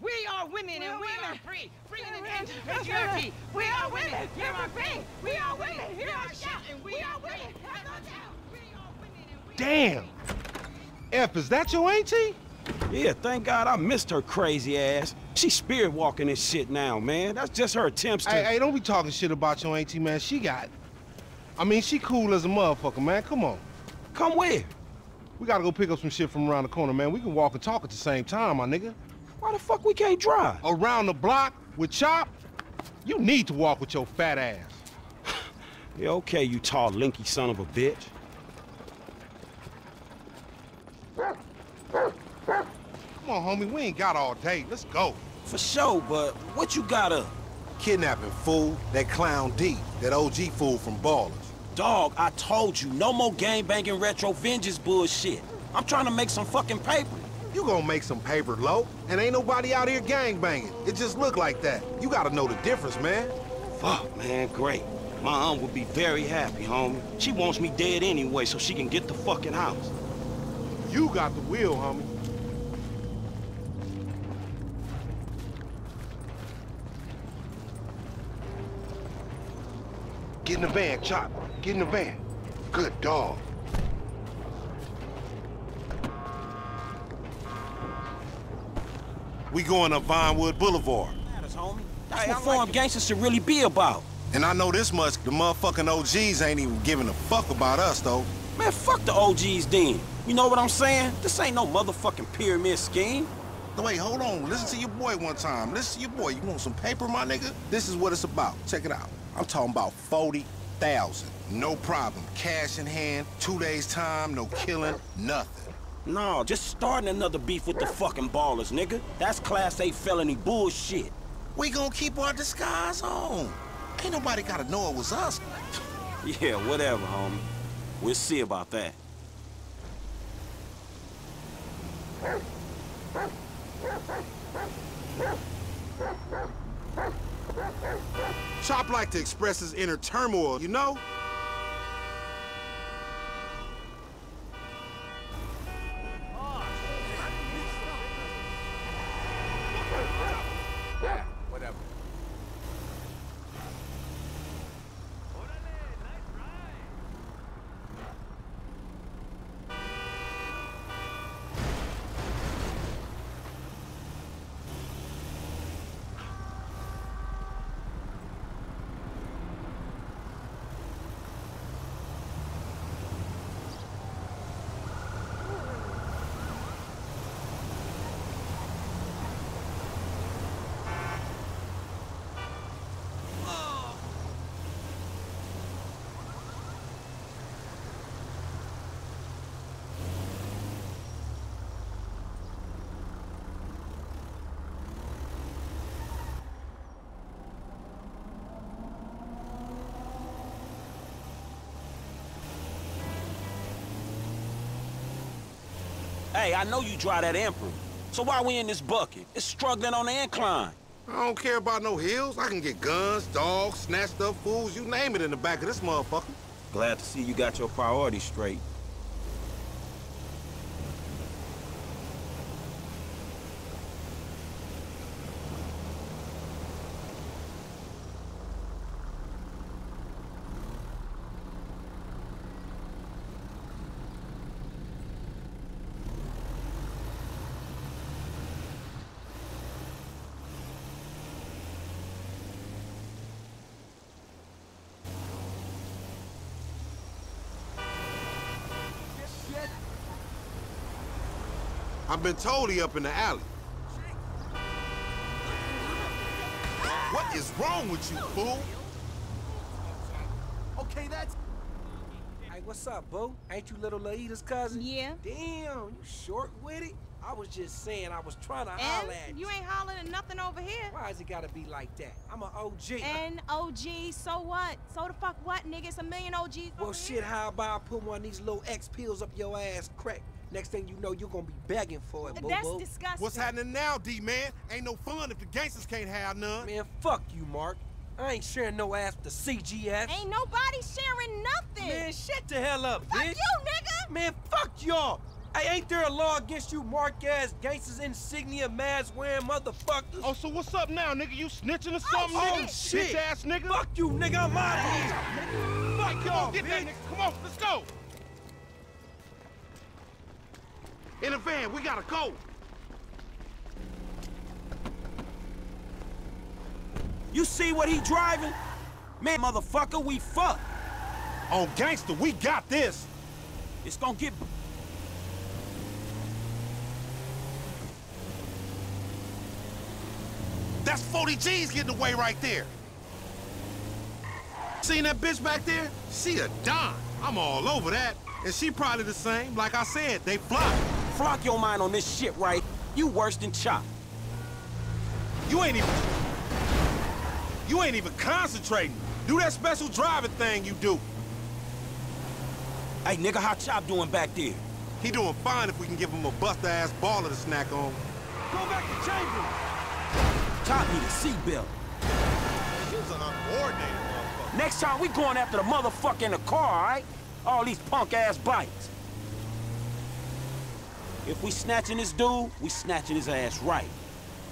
We are women We and are we are free. Free in the age women. of patriarchy. We We are are women. women. Here are We're free. free. We We are are women. women. Here Here are are shout and we We are are women. women. Have no doubt. We are women and we are Damn. F, is that your auntie? Yeah, thank God I missed her crazy ass. She's spirit walking and shit now, man. That's just her attempts to. Hey, hey, don't be talking shit about your auntie, man. She got. I mean, she cool as a motherfucker, man. Come on. Come where? We gotta go pick up some shit from around the corner, man. We can walk and talk at the same time, my nigga. Why the fuck we can't drive? Around the block with Chop? You need to walk with your fat ass. Yeah, okay, you tall, linky son of a bitch. Come on, homie. We ain't got all day. Let's go. For sure, but what you got up? Kidnapping fool, that clown D, that OG fool from Ballas. Dog, I told you, no more gang banging retro vengeance bullshit. I'm trying to make some fucking paper. You gonna make some paper low, and ain't nobody out here gang banging. It just look like that. You gotta know the difference, man. Fuck, man, great. My aunt would be very happy, homie. She wants me dead anyway so she can get the fucking house. You got the wheel, homie. Get in the van, Chop. Get in the van. Good dog. We going up Vinewood Boulevard. Matters, homie. That's what foreign gangsters should really be about. And I know this much, the motherfucking OGs ain't even giving a fuck about us, though. Man, fuck the OGs then. You know what I'm saying? This ain't no motherfucking pyramid scheme. No, wait, hold on. Listen to your boy one time. Listen to your boy. You want some paper, my nigga? This is what it's about. Check it out. I'm talking about 40,000. No problem. Cash in hand, two days time, no killing, nothing. No, just starting another beef with the fucking Ballas, nigga. That's class A felony bullshit. We gonna keep our disguise on. Ain't nobody gotta know it was us. Yeah, whatever, homie. We'll see about that. Chop like to express his inner turmoil, you know? Hey, I know you drive that Emperor. So why we in this bucket? It's struggling on the incline. I don't care about no hills. I can get guns, dogs, snatched up fools, you name it in the back of this motherfucker. Glad to see you got your priorities straight. I've been told he up in the alley. What is wrong with you, fool? Okay, that's... Hey, what's up, boo? Ain't you little Laida's cousin? Yeah. Damn, you short-witted. I was just saying I was trying to holler at And you ain't hollering at nothing over here. Why is it gotta be like that? I'm an OG. And OG, so what? So the fuck what, nigga? It's a million OGs well, over shit, here. how about I put one of these little X pills up your ass crack? Next thing you know, you're gonna be begging for it, boo That's boo. disgusting. What's happening now, D-man? Ain't no fun if the gangsters can't have none. Man, fuck you, Mark. I ain't sharing no ass with the CGF. Ain't nobody sharing nothing. Man, shut the hell up, fuck bitch. you, nigga. Man, fuck y'all. Hey, ain't there a law against you mark-ass gangsters, insignia, mask-wearing motherfuckers? Oh, so what's up now, nigga? You snitching or Oh, something, nigga? shit. Bitch ass nigga. Fuck you, nigga. I'm out of here. Fuck y'all, on, get bitch. that nigga. Come on, let's go. In the van, we gotta go. You see what he driving? Man, motherfucker, we fucked. On gangster, we got this. It's gonna get... That's 40 G's getting away right there. Seen that bitch back there? She a dime. I'm all over that. And she probably the same. Like I said, they fly. Flock your mind on this shit, right? You worse than Chop. You ain't even... You ain't even concentrating. Do that special driving thing you do. Hey, nigga, how Chop doing back there? He doing fine if we can give him a buster-ass baller to snack on. Go back to chamber. Chop need a seatbelt. She's an uncoordinated motherfucker. Next time, we going after the motherfucker in the car, all right? All these punk-ass bikes. If we snatching this dude, we snatching his ass right.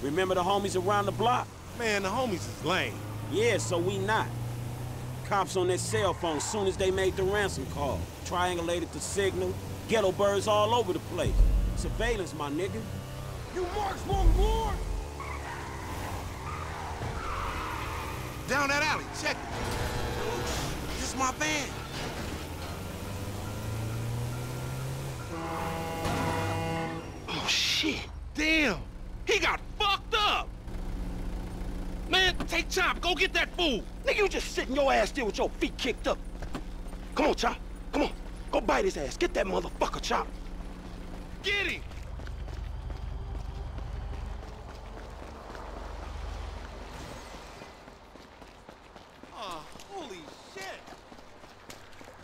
Remember the homies around the block? Man, the homies is lame. Yeah, so we not. Cops on their cell phone soon as they made the ransom call. Triangulated the signal. Ghetto birds all over the place. Surveillance, my nigga. You marks want more? Down that alley, check it. This is my van. Shit. Damn. He got fucked up. Man, take Chop. Go get that fool. Nigga, you just sitting your ass there with your feet kicked up. Come on, Chop. Come on. Go bite his ass. Get that motherfucker, Chop. Get him. Oh, holy shit.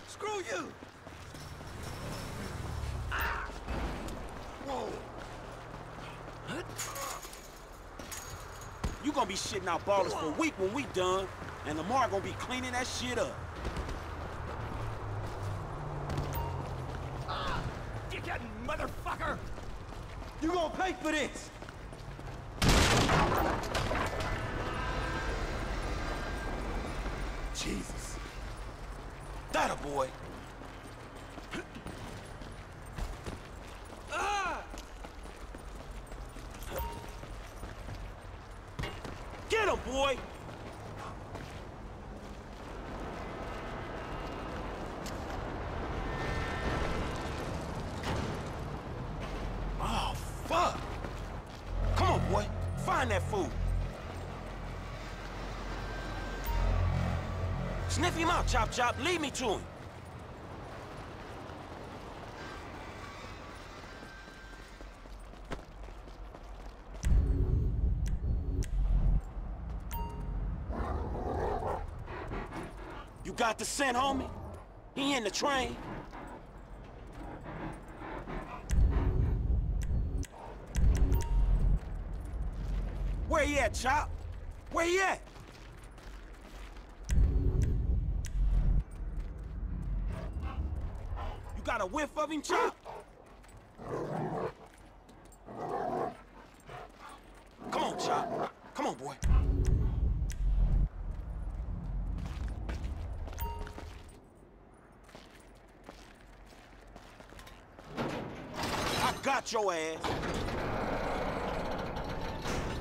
Screw you. You gonna be shitting out Ballas for a week when we done, and Lamar gonna be cleaning that shit up. Ah, Dickhead motherfucker. You gonna pay for this. Jesus. That a boy. Get him, boy! Oh, fuck! Come on, boy. Find that fool. Sniff him out, Chop Chop. Lead me to him. You got the scent, homie? He in the train. Where he at, Chop? Where he at? You got a whiff of him, Chop? Come on, Chop. Come on, boy. Got your ass.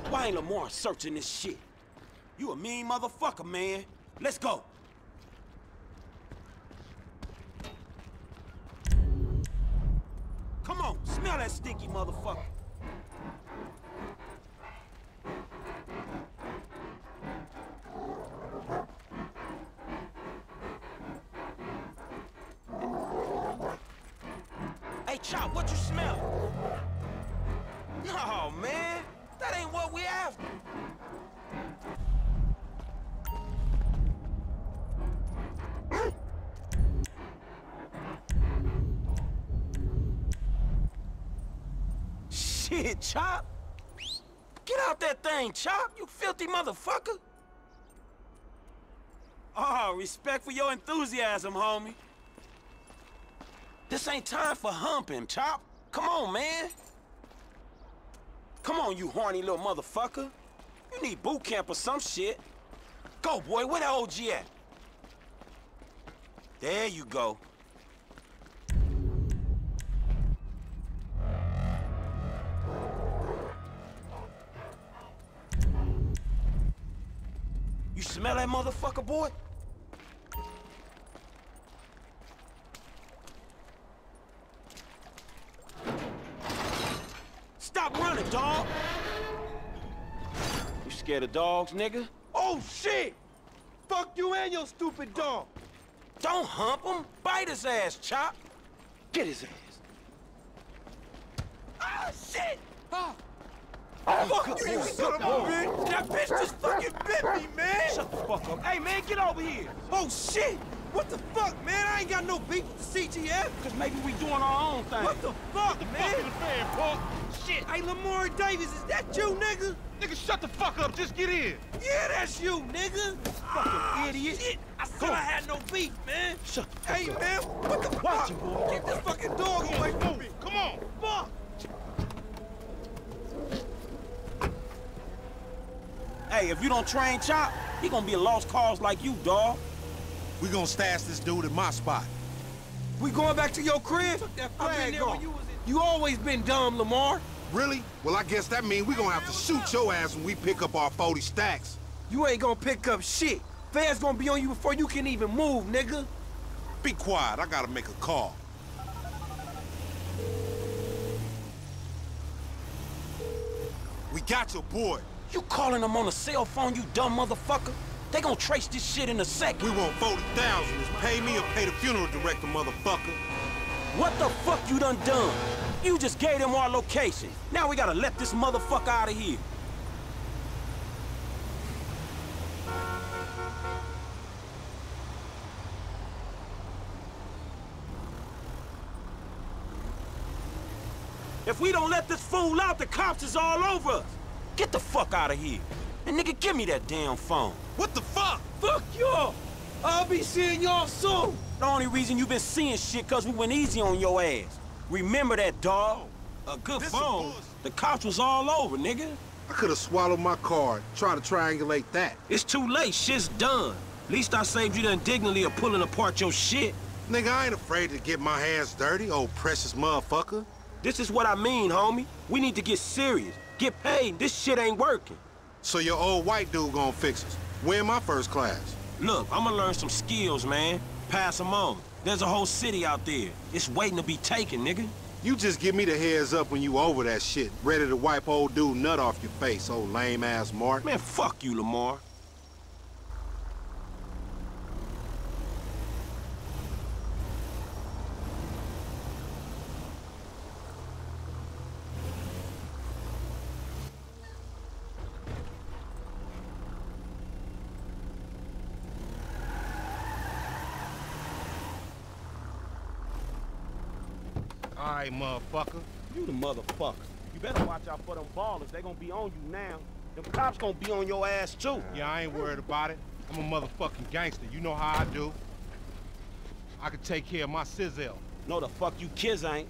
Why ain't Lamar searching this shit? You a mean motherfucker, man. Let's go. shop, what you smell? No, man. That ain't what we after. Shit, Chop. Get out that thing, Chop, you filthy motherfucker. Oh, respect for your enthusiasm, homie. This ain't time for humping, Chop. Come on, man. Come on, you horny little motherfucker. You need boot camp or some shit. Go, boy, where the OG at? There you go. You smell that motherfucker, boy? Stop running, dog! You scared of dogs, nigga? Oh, shit! Fuck you and your stupid dog! Don't hump him! Bite his ass, Chop! Get his ass! Ah, shit! Oh, Fuck you, you son of a bitch! That bitch just fucking bit me, man! Shut the fuck up. Hey, man, get over here! Oh, shit! What the fuck, man? I ain't got no beef with the CGF! Cause maybe we doing our own thing. What the fuck, man? Fucking fan, punk. Shit! Hey, Lamar Davis, is that you, nigga? Nigga, shut the fuck up. Just get in. Yeah, that's you, nigga! Fucking ah, idiot. Shit! I said I had no beef, man! Shut the fuck Hey, up. man, what the Watch fuck? it, boy. Get this fucking dog away from me! Come on. Fuck! Hey, if you don't train Chop, he gonna be a lost cause like you, dog. We gonna stash this dude at my spot. We going back to your crib? that I've been flag there when you was in... You always been dumb, Lamar. Really? Well, I guess that means we're gonna have to shoot your ass when we pick up our 40 stacks. You ain't gonna pick up shit. Feds gonna be on you before you can even move, nigga. Be quiet, I gotta make a call. We got your boy. You calling him on a cell phone, you dumb motherfucker? They gonna trace this shit in a second. We want 40,000. Is pay me or pay the funeral director, motherfucker. What the fuck you done done? You just gave them our location. Now we gotta let this motherfucker out of here. If we don't let this fool out, the cops is all over us. Get the fuck out of here. And nigga, give me that damn phone. What the fuck? Fuck y'all. I'll be seeing y'all soon. The only reason you been seeing shit cause we went easy on your ass. Remember that, dog? A good This phone. The cops was all over, nigga. I could have swallowed my card, try to triangulate that. It's too late, shit's done. Least I saved you the indignity of pulling apart your shit. Nigga, I ain't afraid to get my hands dirty, old precious motherfucker. This is what I mean, homie. We need to get serious. Get paid. This shit ain't working. So your old white dude gonna fix us. Win my first class. Look, I'ma learn some skills, man. Pass them on. There's a whole city out there. It's waiting to be taken, nigga. You just give me the heads up when you over that shit, ready to wipe old dude nut off your face, old lame-ass Mark. Man, fuck you, Lamar. All right, motherfucker. You the motherfucker. You better watch out for them Ballas. They gonna be on you now. Them cops gonna be on your ass, too. Yeah, I ain't worried about it. I'm a motherfucking gangster. You know how I do. I can take care of my sizzle. No, the fuck you kids ain't.